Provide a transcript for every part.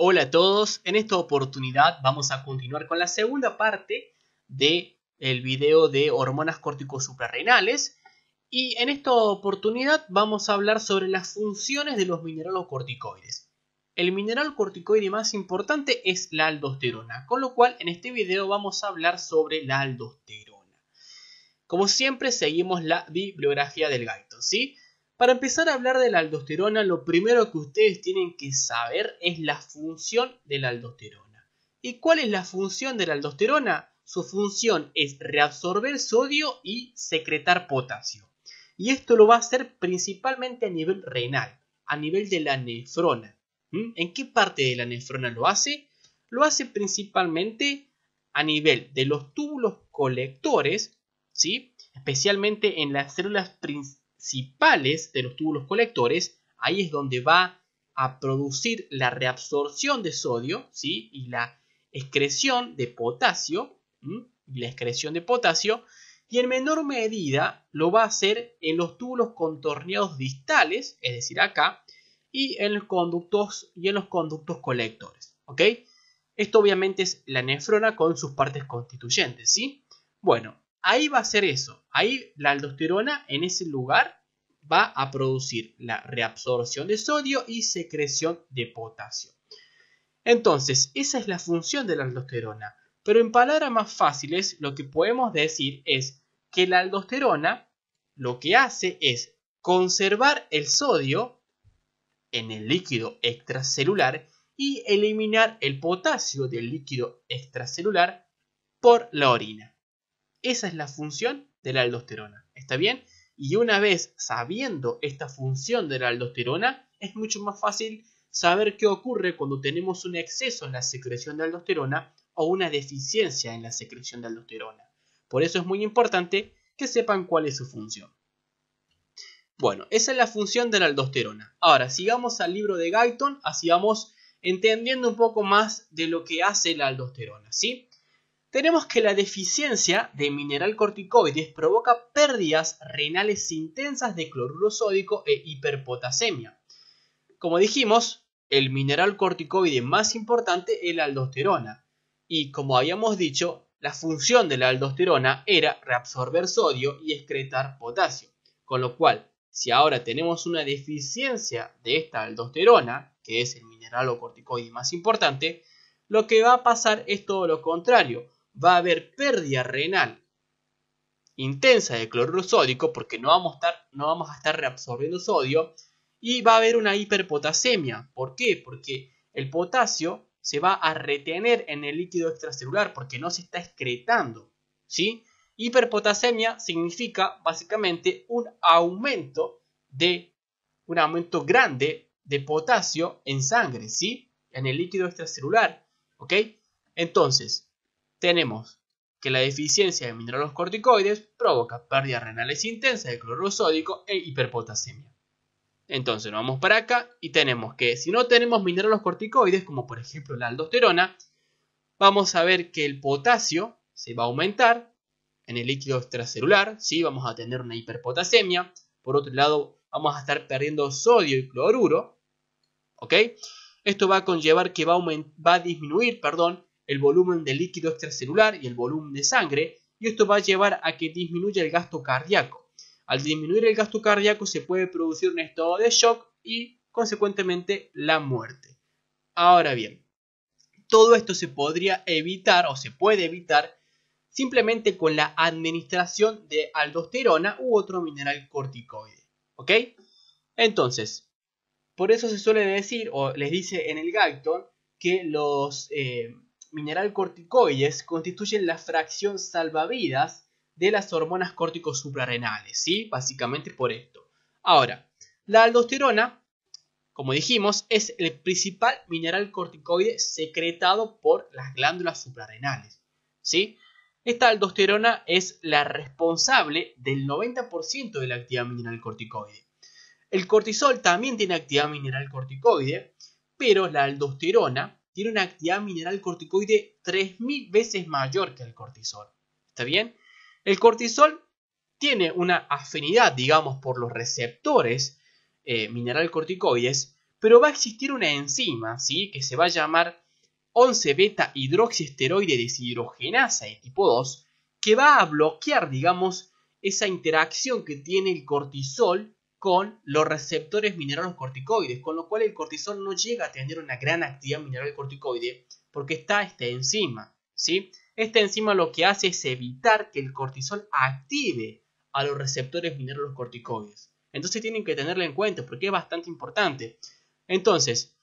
Hola a todos, en esta oportunidad vamos a continuar con la segunda parte del el video de hormonas córticos suprarrenales y en esta oportunidad vamos a hablar sobre las funciones de los mineralocorticoides. El mineral corticoide más importante es la aldosterona, con lo cual en este video vamos a hablar sobre la aldosterona. Como siempre seguimos la bibliografía del Gaiton, ¿sí? Para empezar a hablar de la aldosterona, lo primero que ustedes tienen que saber es la función de la aldosterona. ¿Y cuál es la función de la aldosterona? Su función es reabsorber sodio y secretar potasio. Y esto lo va a hacer principalmente a nivel renal, a nivel de la nefrona. ¿Mm? ¿En qué parte de la nefrona lo hace? Lo hace principalmente a nivel de los túbulos colectores, ¿sí? especialmente en las células principales de los túbulos colectores, ahí es donde va a producir la reabsorción de sodio ¿sí? y la excreción de potasio, y la excreción de potasio, y en menor medida lo va a hacer en los túbulos contorneados distales, es decir, acá, y en los conductos, y en los conductos colectores. ¿ok? Esto obviamente es la nefrona con sus partes constituyentes, ¿sí? Bueno, ahí va a ser eso. Ahí la aldosterona en ese lugar va a producir la reabsorción de sodio y secreción de potasio. Entonces, esa es la función de la aldosterona. Pero en palabras más fáciles, lo que podemos decir es que la aldosterona lo que hace es conservar el sodio en el líquido extracelular y eliminar el potasio del líquido extracelular por la orina. Esa es la función de la aldosterona. ¿Está bien? Y una vez sabiendo esta función de la aldosterona, es mucho más fácil saber qué ocurre cuando tenemos un exceso en la secreción de aldosterona o una deficiencia en la secreción de aldosterona. Por eso es muy importante que sepan cuál es su función. Bueno, esa es la función de la aldosterona. Ahora, sigamos al libro de Guyton, así vamos entendiendo un poco más de lo que hace la aldosterona, ¿sí? Tenemos que la deficiencia de mineral corticoides provoca pérdidas renales intensas de cloruro sódico e hiperpotasemia. Como dijimos, el mineral corticoide más importante es la aldosterona. Y como habíamos dicho, la función de la aldosterona era reabsorber sodio y excretar potasio. Con lo cual, si ahora tenemos una deficiencia de esta aldosterona, que es el mineral o corticoide más importante, lo que va a pasar es todo lo contrario va a haber pérdida renal intensa de cloruro sódico porque no vamos, a estar, reabsorbiendo sodio y va a haber una hiperpotasemia. ¿Por qué? Porque el potasio se va a retener en el líquido extracelular porque no se está excretando. ¿sí? Hiperpotasemia significa básicamente un aumento de un aumento grande de potasio en sangre, ¿sí? En el líquido extracelular, ¿ok? Entonces, tenemos que la deficiencia de minerales corticoides provoca pérdidas renales intensas de cloruro sódico e hiperpotasemia. Entonces nos vamos para acá y tenemos que si no tenemos minerales corticoides, como por ejemplo la aldosterona, vamos a ver que el potasio se va a aumentar en el líquido extracelular, ¿sí? vamos a tener una hiperpotasemia. Por otro lado, vamos a estar perdiendo sodio y cloruro. ¿ok? Esto va a conllevar que va a, va a disminuir perdón, el volumen de líquido extracelular y el volumen de sangre, y esto va a llevar a que disminuya el gasto cardíaco. Al disminuir el gasto cardíaco se puede producir un estado de shock y consecuentemente la muerte. Ahora bien, todo esto se podría evitar o se puede evitar simplemente con la administración de aldosterona u otro mineral corticoide. ¿Ok? Entonces, por eso se suele decir o les dice en el Galton que los eh, mineral corticoides constituyen la fracción salvavidas de las hormonas córticos suprarrenales, ¿sí? Básicamente por esto. Ahora, la aldosterona, como dijimos, es el principal mineral corticoide secretado por las glándulas suprarrenales, ¿sí? Esta aldosterona es la responsable del 90% de la actividad mineral corticoide. El cortisol también tiene actividad mineral corticoide, pero la aldosterona tiene una actividad mineral corticoide 3000 veces mayor que el cortisol. ¿Está bien? El cortisol tiene una afinidad, digamos, por los receptores eh, mineral corticoides, pero va a existir una enzima, ¿sí? Que se va a llamar 11 beta hidroxiesteroide deshidrogenasa de tipo 2, que va a bloquear, digamos, esa interacción que tiene el cortisol con los receptores minerales corticoides, con lo cual el cortisol no llega a tener una gran actividad mineral corticoide porque está esta enzima, ¿sí? Esta enzima lo que hace es evitar que el cortisol active a los receptores minerales corticoides. Entonces tienen que tenerlo en cuenta porque es bastante importante. Entonces,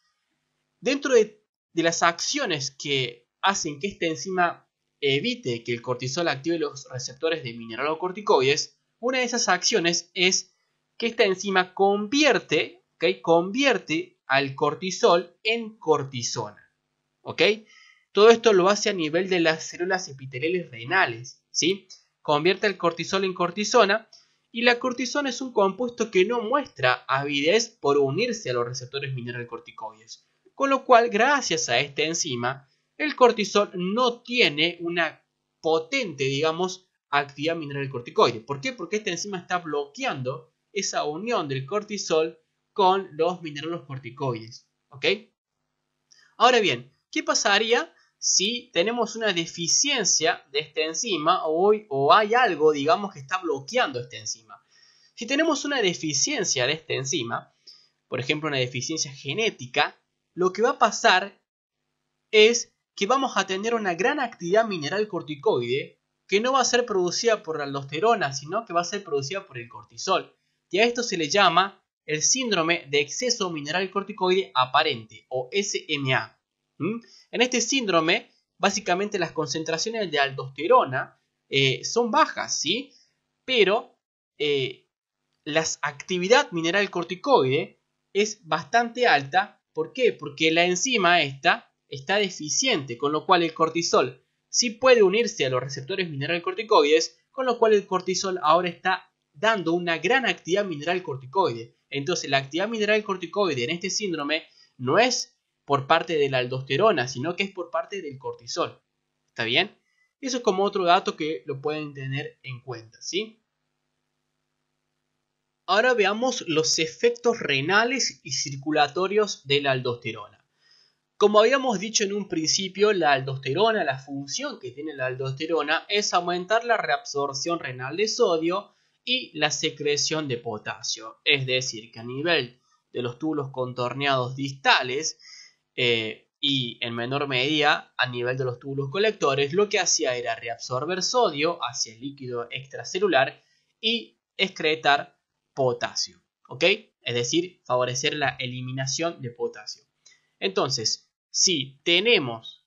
dentro de, de las acciones que hacen que esta enzima evite que el cortisol active los receptores de mineralocorticoides, una de esas acciones es que esta enzima convierte, ¿okay? convierte al cortisol en cortisona. ¿ok? Todo esto lo hace a nivel de las células epiteliales renales. ¿sí? Convierte el cortisol en cortisona y la cortisona es un compuesto que no muestra avidez por unirse a los receptores mineralocorticoides. Con lo cual, gracias a esta enzima, el cortisol no tiene una potente, digamos, actividad mineral corticoide. ¿Por qué? Porque esta enzima está bloqueando esa unión del cortisol con los minerales corticoides. ¿Ok? Ahora bien, ¿qué pasaría si tenemos una deficiencia de esta enzima o, hay algo, digamos, que está bloqueando esta enzima? Si tenemos una deficiencia de esta enzima, por ejemplo, una deficiencia genética, lo que va a pasar es que vamos a tener una gran actividad mineral corticoide que no va a ser producida por la aldosterona, sino que va a ser producida por el cortisol. Y a esto se le llama el síndrome de exceso mineral corticoide aparente o SMA. En este síndrome, básicamente las concentraciones de aldosterona eh, son bajas, ¿sí? Pero eh, la actividad mineral corticoide es bastante alta. ¿Por qué? Porque la enzima esta está deficiente, con lo cual el cortisol sí puede unirse a los receptores mineral corticoides, con lo cual el cortisol ahora está dando una gran actividad mineral corticoide. Entonces la actividad mineral corticoide en este síndrome no es por parte de la aldosterona, sino que es por parte del cortisol. ¿Está bien? Eso es como otro dato que lo pueden tener en cuenta, ¿sí? Ahora veamos los efectos renales y circulatorios de la aldosterona. Como habíamos dicho en un principio, la aldosterona, la función que tiene la aldosterona es aumentar la reabsorción renal de sodio y la secreción de potasio. Es decir, que a nivel de los túbulos contorneados distales eh, y en menor medida a nivel de los túbulos colectores, lo que hacía era reabsorber sodio hacia el líquido extracelular y excretar potasio. ¿Ok? Es decir, favorecer la eliminación de potasio. Entonces, si tenemos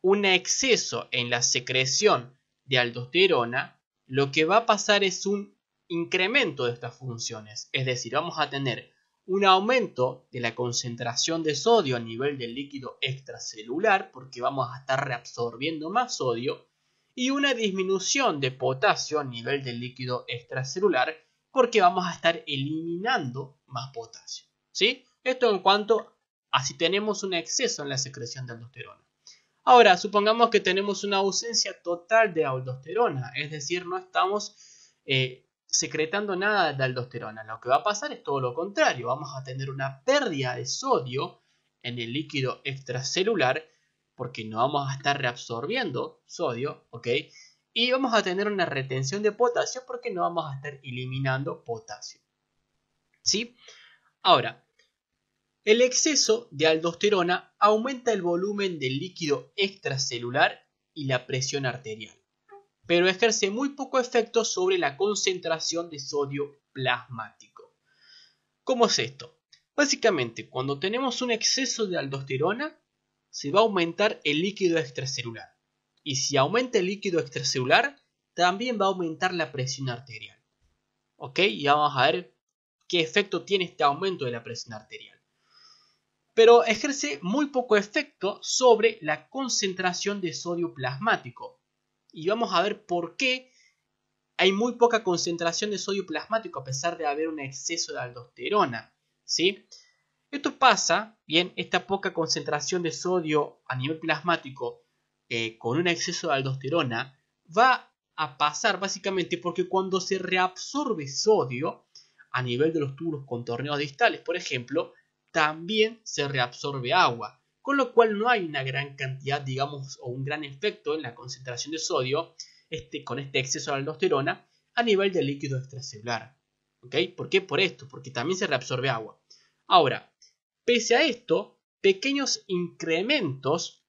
un exceso en la secreción de aldosterona, lo que va a pasar es un incremento de estas funciones. Es decir, vamos a tener un aumento de la concentración de sodio a nivel del líquido extracelular, porque vamos a estar reabsorbiendo más sodio, y una disminución de potasio a nivel del líquido extracelular, porque vamos a estar eliminando más potasio. ¿sí? Esto en cuanto Así tenemos un exceso en la secreción de aldosterona. Ahora, supongamos que tenemos una ausencia total de aldosterona, es decir, no estamos eh, secretando nada de aldosterona. Lo que va a pasar es todo lo contrario, vamos a tener una pérdida de sodio en el líquido extracelular porque no vamos a estar reabsorbiendo sodio, ¿ok? Y vamos a tener una retención de potasio porque no vamos a estar eliminando potasio. ¿Sí? Ahora, el exceso de aldosterona aumenta el volumen del líquido extracelular y la presión arterial, pero ejerce muy poco efecto sobre la concentración de sodio plasmático. ¿Cómo es esto? Básicamente, cuando tenemos un exceso de aldosterona, se va a aumentar el líquido extracelular. Y si aumenta el líquido extracelular, también va a aumentar la presión arterial. ¿Ok? Y vamos a ver qué efecto tiene este aumento de la presión arterial pero ejerce muy poco efecto sobre la concentración de sodio plasmático. Y vamos a ver por qué hay muy poca concentración de sodio plasmático a pesar de haber un exceso de aldosterona. ¿sí? Esto pasa, bien, esta poca concentración de sodio a nivel plasmático eh, con un exceso de aldosterona va a pasar básicamente porque cuando se reabsorbe sodio a nivel de los túbulos contorneados distales, por ejemplo, también se reabsorbe agua, con lo cual no hay una gran cantidad, digamos, o un gran efecto en la concentración de sodio este, con este exceso de aldosterona a nivel del líquido extracelular. ¿Ok? ¿Por qué? Por esto, porque también se reabsorbe agua. Ahora, pese a esto, pequeños incrementos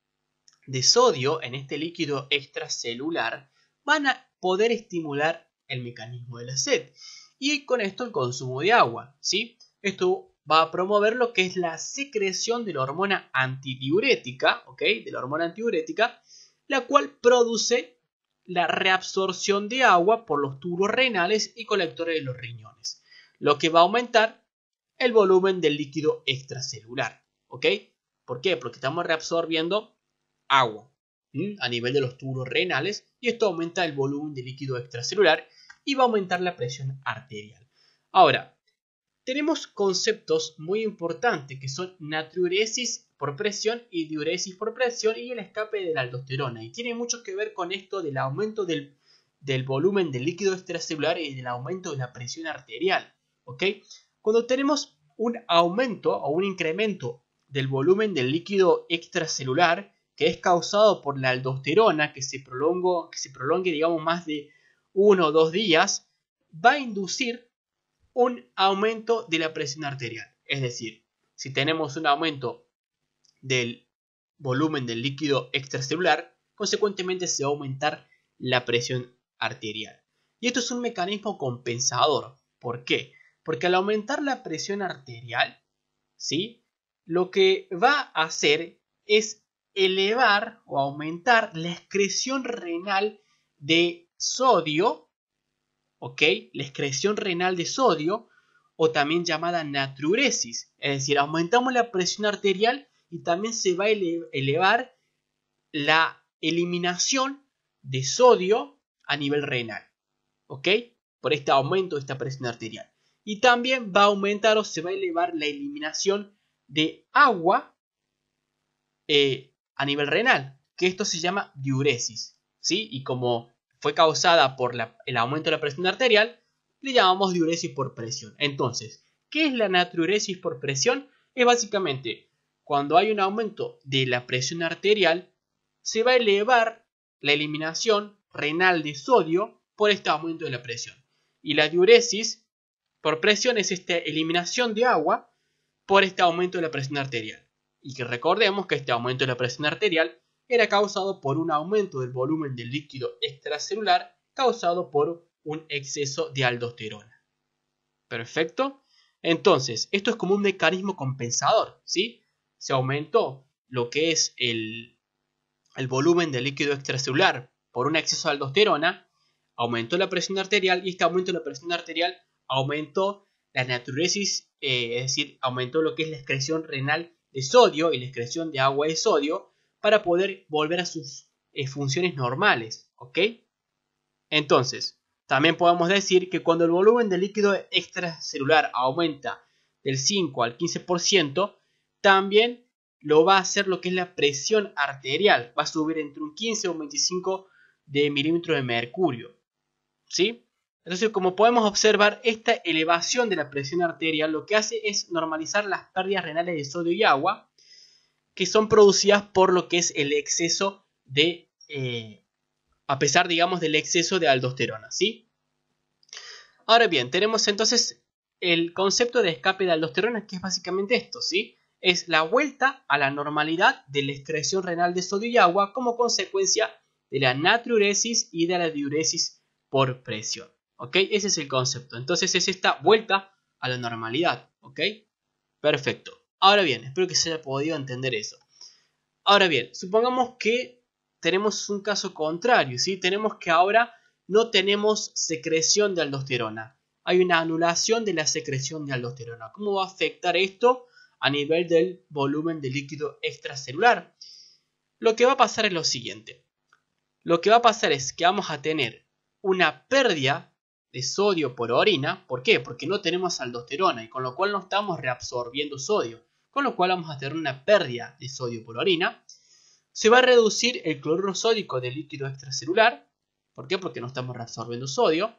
de sodio en este líquido extracelular van a poder estimular el mecanismo de la sed y con esto el consumo de agua, ¿sí? Esto va a promover lo que es la secreción de la hormona antidiurética, ¿ok? De la hormona antidiurética, la cual produce la reabsorción de agua por los tubos renales y colectores de los riñones, lo que va a aumentar el volumen del líquido extracelular, ¿ok? ¿Por qué? Porque estamos reabsorbiendo agua a nivel de los tubos renales y esto aumenta el volumen de líquido extracelular y va a aumentar la presión arterial. Ahora, tenemos conceptos muy importantes que son natriuresis por presión y diuresis por presión y el escape de la aldosterona. Y tiene mucho que ver con esto del aumento del, volumen del líquido extracelular y del aumento de la presión arterial. ¿ok? Cuando tenemos un aumento o un incremento del volumen del líquido extracelular que es causado por la aldosterona que se, que se prolongue digamos más de uno o dos días, va a inducir un aumento de la presión arterial. Es decir, si tenemos un aumento del volumen del líquido extracelular, consecuentemente se va a aumentar la presión arterial. Y esto es un mecanismo compensador. ¿Por qué? Porque al aumentar la presión arterial, ¿sí? lo que va a hacer es elevar o aumentar la excreción renal de sodio ¿ok? La excreción renal de sodio o también llamada natriuresis, es decir, aumentamos la presión arterial y también se va a elevar la eliminación de sodio a nivel renal, ¿ok? Por este aumento de esta presión arterial. Y también va a aumentar o se va a elevar la eliminación de agua eh, a nivel renal, que esto se llama diuresis, ¿sí? Y como fue causada por el aumento de la presión arterial, le llamamos diuresis por presión. Entonces, ¿qué es la natriuresis por presión? Es básicamente cuando hay un aumento de la presión arterial, se va a elevar la eliminación renal de sodio por este aumento de la presión. Y la diuresis por presión es esta eliminación de agua por este aumento de la presión arterial. Y que recordemos que este aumento de la presión arterial era causado por un aumento del volumen del líquido extracelular causado por un exceso de aldosterona. Perfecto. Entonces, esto es como un mecanismo compensador, ¿sí? Se aumentó lo que es el, el volumen del líquido extracelular por un exceso de aldosterona, aumentó la presión arterial y este aumento de la presión arterial aumentó la natriuresis, eh, es decir, aumentó lo que es la excreción renal de sodio y la excreción de agua de sodio, para poder volver a sus eh, funciones normales, ¿ok? Entonces, también podemos decir que cuando el volumen de líquido extracelular aumenta del 5 al 15%, también lo va a hacer lo que es la presión arterial, va a subir entre un 15 o un 25 de milímetros de mercurio, ¿sí? Entonces, como podemos observar, esta elevación de la presión arterial lo que hace es normalizar las pérdidas renales de sodio y agua, que son producidas por lo que es el exceso de, eh, a pesar, digamos, del exceso de aldosterona, ¿sí? Ahora bien, tenemos entonces el concepto de escape de aldosterona, que es básicamente esto, ¿sí? Es la vuelta a la normalidad de la excreción renal de sodio y agua como consecuencia de la natriuresis y de la diuresis por presión, ¿ok? Ese es el concepto. Entonces es esta vuelta a la normalidad, ¿ok? Perfecto. Ahora bien, espero que se haya podido entender eso. Ahora bien, supongamos que tenemos un caso contrario, ¿sí? Tenemos que ahora no tenemos secreción de aldosterona. Hay una anulación de la secreción de aldosterona. ¿Cómo va a afectar esto a nivel del volumen de líquido extracelular? Lo que va a pasar es lo siguiente. Lo que va a pasar es que vamos a tener una pérdida de sodio por orina. ¿Por qué? Porque no tenemos aldosterona y con lo cual no estamos reabsorbiendo sodio con lo cual vamos a tener una pérdida de sodio por orina. Se va a reducir el cloruro sódico del líquido extracelular. ¿Por qué? Porque no estamos reabsorbiendo sodio.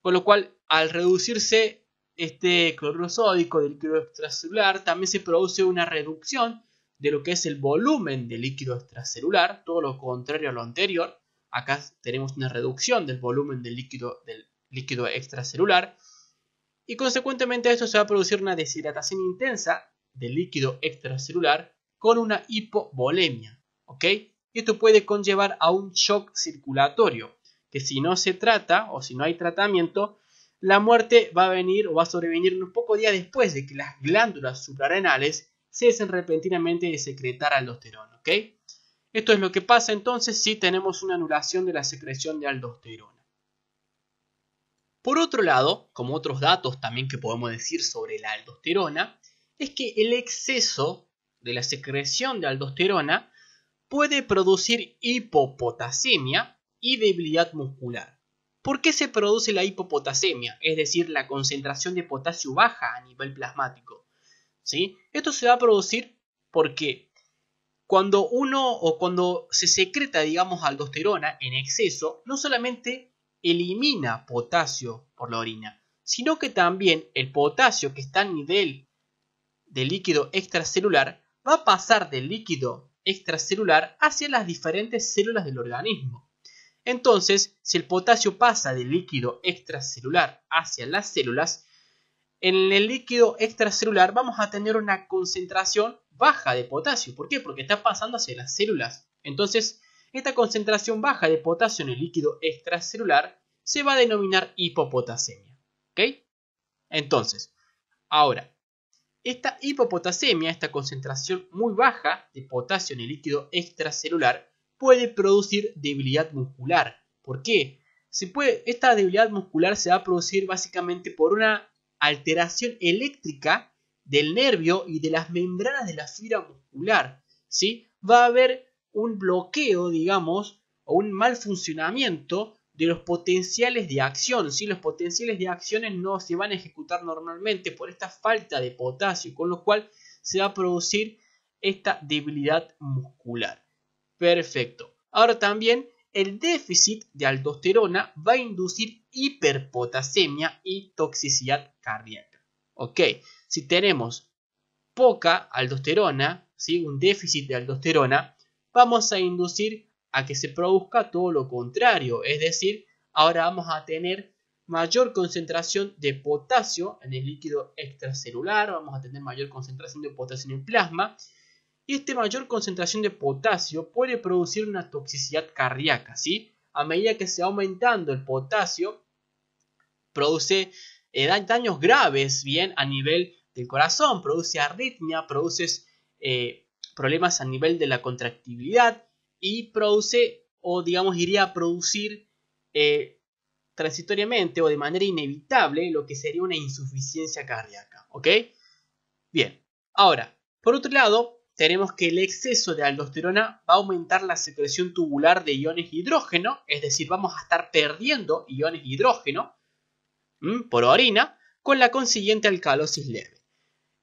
Con lo cual, al reducirse este cloruro sódico del líquido extracelular también se produce una reducción de lo que es el volumen del líquido extracelular, todo lo contrario a lo anterior. Acá tenemos una reducción del volumen del líquido, del líquido extracelular y consecuentemente esto se va a producir una deshidratación intensa del líquido extracelular con una hipovolemia. ¿ok? Esto puede conllevar a un shock circulatorio, que si no se trata o si no hay tratamiento, la muerte va a venir o va a sobrevenir unos pocos días después de que las glándulas suprarrenales cesen repentinamente de secretar aldosterona. ¿ok? Esto es lo que pasa entonces si tenemos una anulación de la secreción de aldosterona. Por otro lado, como otros datos también que podemos decir sobre la aldosterona, es que el exceso de la secreción de aldosterona puede producir hipopotasemia y debilidad muscular. ¿Por qué se produce la hipopotasemia? Es decir, la concentración de potasio baja a nivel plasmático. ¿Sí? Esto se va a producir porque cuando uno o cuando se secreta, digamos, aldosterona en exceso, no solamente elimina potasio por la orina, sino que también el potasio que está a nivel del líquido extracelular va a pasar del líquido extracelular hacia las diferentes células del organismo. Entonces, si el potasio pasa del líquido extracelular hacia las células, en el líquido extracelular vamos a tener una concentración baja de potasio. ¿Por qué? Porque está pasando hacia las células. Entonces, esta concentración baja de potasio en el líquido extracelular se va a denominar hipopotasemia. ¿Ok? Entonces, ahora, esta hipopotasemia, esta concentración muy baja de potasio en el líquido extracelular, puede producir debilidad muscular. ¿Por qué? Se puede, esta debilidad muscular se va a producir básicamente por una alteración eléctrica del nervio y de las membranas de la fibra muscular. ¿sí? Va a haber un bloqueo, digamos, o un mal funcionamiento de los potenciales de acción. ¿sí? Los potenciales de acciones no se van a ejecutar normalmente por esta falta de potasio, con lo cual se va a producir esta debilidad muscular. Perfecto. Ahora también el déficit de aldosterona va a inducir hiperpotasemia y toxicidad cardíaca. Ok, si tenemos poca aldosterona, ¿sí? un déficit de aldosterona, vamos a inducir a que se produzca todo lo contrario, es decir, ahora vamos a tener mayor concentración de potasio en el líquido extracelular, vamos a tener mayor concentración de potasio en el plasma, y esta mayor concentración de potasio puede producir una toxicidad cardíaca, ¿sí? A medida que se va aumentando el potasio, produce eh, daños graves, bien, a nivel del corazón, produce arritmia, produce eh, problemas a nivel de la contractibilidad y produce, o digamos, iría a producir eh, transitoriamente o de manera inevitable lo que sería una insuficiencia cardíaca, ¿ok? Bien, ahora, por otro lado, tenemos que el exceso de aldosterona va a aumentar la secreción tubular de iones hidrógeno, es decir, vamos a estar perdiendo iones hidrógeno por orina con la consiguiente alcalosis leve.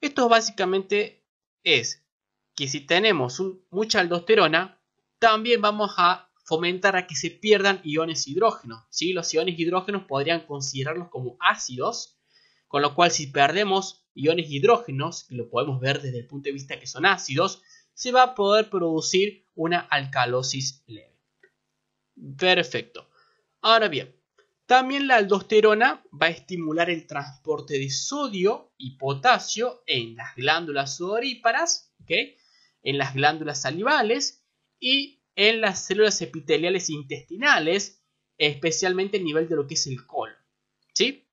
Esto básicamente es que si tenemos mucha aldosterona, también vamos a fomentar a que se pierdan iones hidrógeno. ¿sí? Los iones hidrógenos podrían considerarlos como ácidos, con lo cual si perdemos iones hidrógenos, que lo podemos ver desde el punto de vista que son ácidos, se va a poder producir una alcalosis leve. Perfecto. Ahora bien, también la aldosterona va a estimular el transporte de sodio y potasio en las glándulas sudoríparas, en las glándulas salivales y en las células epiteliales intestinales, especialmente a nivel de lo que es el colon. ¿sí?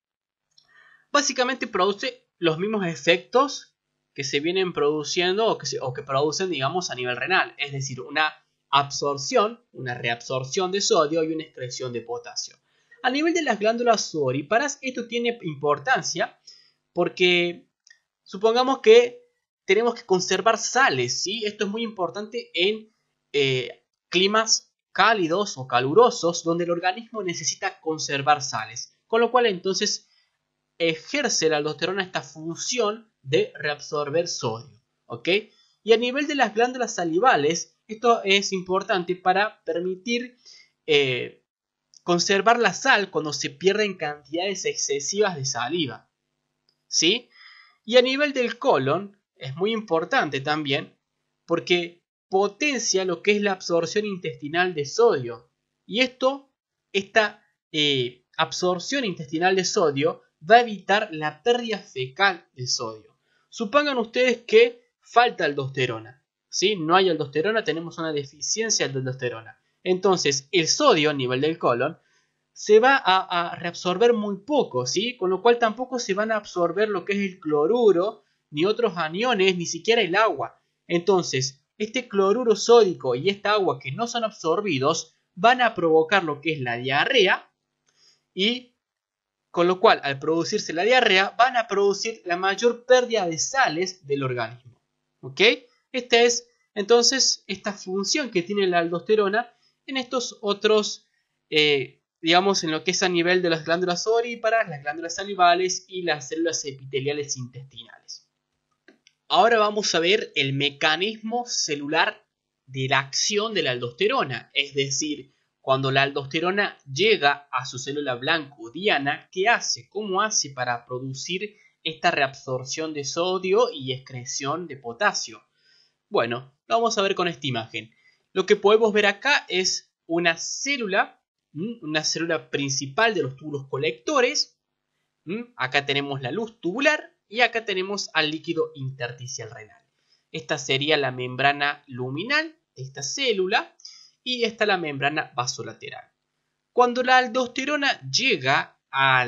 Básicamente produce los mismos efectos que se vienen produciendo o que, o que producen, digamos, a nivel renal, es decir, una absorción, una reabsorción de sodio y una excreción de potasio. A nivel de las glándulas sudoríparas, esto tiene importancia porque supongamos que tenemos que conservar sales, ¿sí? Esto es muy importante en eh, climas cálidos o calurosos donde el organismo necesita conservar sales, con lo cual entonces ejerce la aldosterona esta función de reabsorber sodio. Y a nivel de las glándulas salivales, esto es importante para permitir eh, conservar la sal cuando se pierden cantidades excesivas de saliva. ¿sí? Y a nivel del colon es muy importante también porque potencia lo que es la absorción intestinal de sodio. Y esto, esta eh, absorción intestinal de sodio va a evitar la pérdida fecal de sodio. Supongan ustedes que falta aldosterona. ¿sí? No hay aldosterona, tenemos una deficiencia de aldosterona. Entonces, el sodio a nivel del colon se va a, reabsorber muy poco, ¿sí? Con lo cual tampoco se van a absorber lo que es el cloruro, ni otros aniones, ni siquiera el agua. Entonces, este cloruro sódico y esta agua que no son absorbidos van a provocar lo que es la diarrea y con lo cual al producirse la diarrea van a producir la mayor pérdida de sales del organismo. ¿Ok? Esta es entonces esta función que tiene la aldosterona en estos otros, eh, digamos, en lo que es a nivel de las glándulas oríparas, las glándulas salivales y las células epiteliales intestinales. Ahora vamos a ver el mecanismo celular de la acción de la aldosterona, es decir, cuando la aldosterona llega a su célula blanco diana, ¿qué hace? ¿Cómo hace para producir esta reabsorción de sodio y excreción de potasio? Bueno, vamos a ver con esta imagen. Lo que podemos ver acá es una célula, una célula principal de los túbulos colectores. Acá tenemos la luz tubular y acá tenemos al líquido intersticial renal. Esta sería la membrana luminal de esta célula y esta la membrana vasolateral. Cuando la aldosterona llega a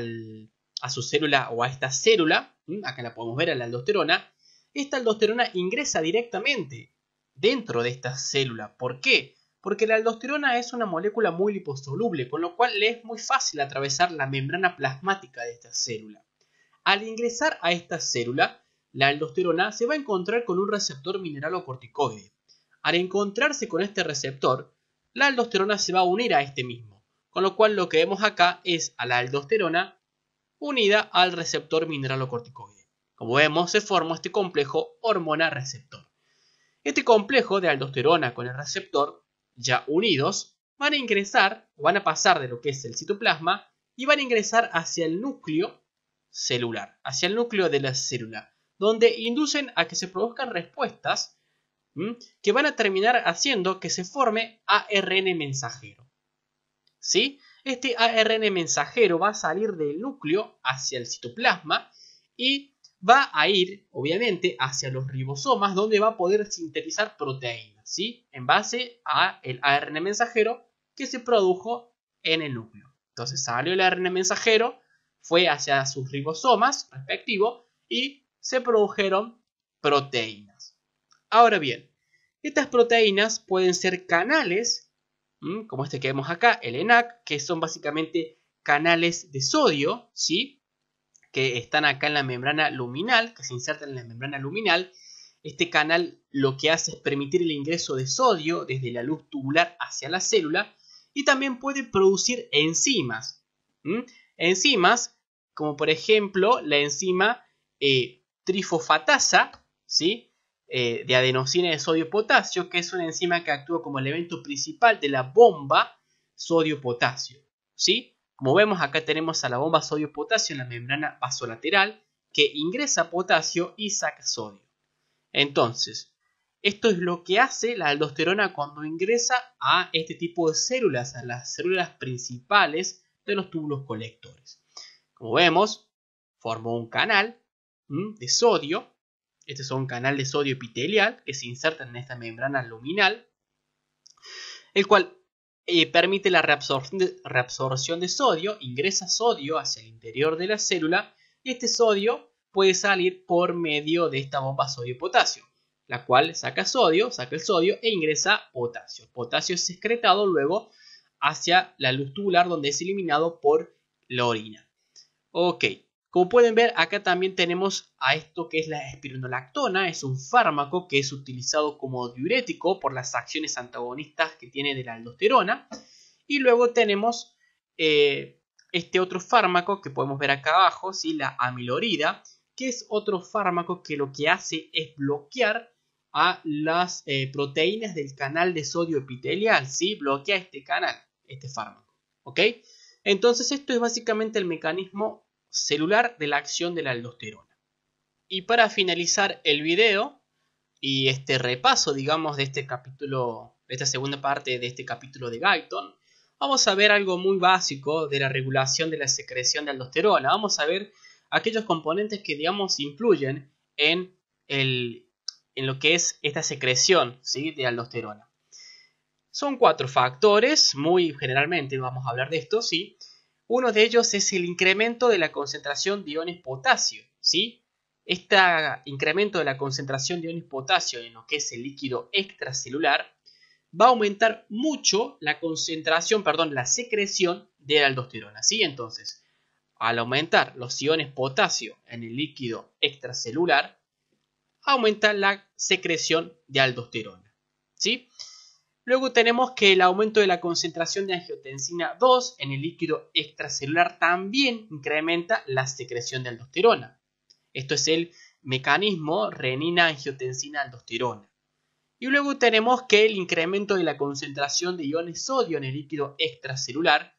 su célula o a esta célula, acá la podemos ver a la aldosterona, esta aldosterona ingresa directamente dentro de esta célula. ¿Por qué? Porque la aldosterona es una molécula muy liposoluble, con lo cual le es muy fácil atravesar la membrana plasmática de esta célula. Al ingresar a esta célula, la aldosterona se va a encontrar con un receptor mineralocorticoide. Al encontrarse con este receptor, la aldosterona se va a unir a este mismo, con lo cual lo que vemos acá es a la aldosterona unida al receptor mineralocorticoide. Como vemos, se forma este complejo hormona-receptor. Este complejo de aldosterona con el receptor, ya unidos, van a ingresar, van a pasar de lo que es el citoplasma y van a ingresar hacia el núcleo celular, hacia el núcleo de la célula, donde inducen a que se produzcan respuestas que van a terminar haciendo que se forme ARN mensajero. ¿Sí? Este ARN mensajero va a salir del núcleo hacia el citoplasma y va a ir, obviamente, hacia los ribosomas, donde va a poder sintetizar proteínas, ¿sí? En base a el ARN mensajero que se produjo en el núcleo. Entonces salió el ARN mensajero, fue hacia sus ribosomas respectivos y se produjeron proteínas. Ahora bien, estas proteínas pueden ser canales, como este que vemos acá, el ENAC, que son básicamente canales de sodio, ¿sí? que están acá en la membrana luminal, que se insertan en la membrana luminal. Este canal lo que hace es permitir el ingreso de sodio desde la luz tubular hacia la célula y también puede producir enzimas. Enzimas como por ejemplo la enzima eh, trifosfatasa ¿sí? Eh, de adenosina de sodio-potasio, que es una enzima que actúa como elemento principal de la bomba sodio-potasio. ¿sí? Como vemos acá tenemos a la bomba sodio-potasio en la membrana vasolateral que ingresa potasio y saca sodio. Entonces, esto es lo que hace la aldosterona cuando ingresa a este tipo de células, a las células principales de los túbulos colectores. Como vemos, forma un canal de sodio. Este es un canal de sodio epitelial que se inserta en esta membrana luminal, el cual permite la reabsorción de, sodio, ingresa sodio hacia el interior de la célula y este sodio puede salir por medio de esta bomba sodio-potasio, la cual saca sodio, saca el sodio e ingresa potasio. potasio es excretado luego hacia la luz tubular donde es eliminado por la orina. Ok, como pueden ver, acá también tenemos a esto que es la espironolactona, es un fármaco que es utilizado como diurético por las acciones antagonistas que tiene de la aldosterona. Y luego tenemos eh, este otro fármaco que podemos ver acá abajo, ¿sí? la amilorida, que es otro fármaco que lo que hace es bloquear a las eh, proteínas del canal de sodio epitelial, ¿sí? bloquea este canal, este fármaco. ¿ok? Entonces esto es básicamente el mecanismo celular de la acción de la aldosterona. Y para finalizar el video y este repaso, digamos, de este capítulo, de esta segunda parte de este capítulo de Guyton, vamos a ver algo muy básico de la regulación de la secreción de aldosterona. Vamos a ver aquellos componentes que, digamos, influyen en, en lo que es esta secreción ¿sí? de aldosterona. Son cuatro factores, muy generalmente vamos a hablar de esto, ¿sí? Uno de ellos es el incremento de la concentración de iones potasio, ¿sí? Este incremento de la concentración de iones potasio en lo que es el líquido extracelular va a aumentar mucho la concentración, perdón, la secreción de aldosterona, ¿sí? Entonces, al aumentar los iones potasio en el líquido extracelular, aumenta la secreción de aldosterona, ¿sí? Luego tenemos que el aumento de la concentración de angiotensina 2 en el líquido extracelular también incrementa la secreción de aldosterona. Esto es el mecanismo renina-angiotensina-aldosterona. Y luego tenemos que el incremento de la concentración de iones sodio en el líquido extracelular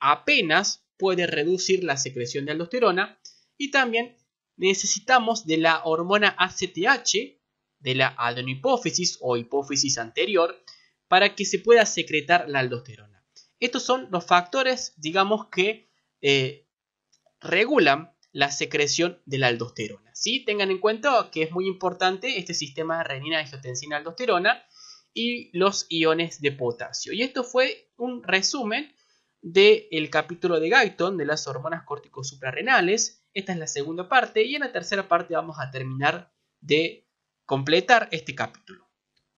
apenas puede reducir la secreción de aldosterona y también necesitamos de la hormona ACTH de la adenohipófisis o hipófisis anterior para que se pueda secretar la aldosterona. Estos son los factores, digamos, que eh, regulan la secreción de la aldosterona. ¿sí? Tengan en cuenta que es muy importante este sistema de renina, angiotensina, aldosterona y los iones de potasio. Y esto fue un resumen del capítulo de Guyton de las hormonas córticos suprarrenales. Esta es la segunda parte y en la tercera parte vamos a terminar de completar este capítulo.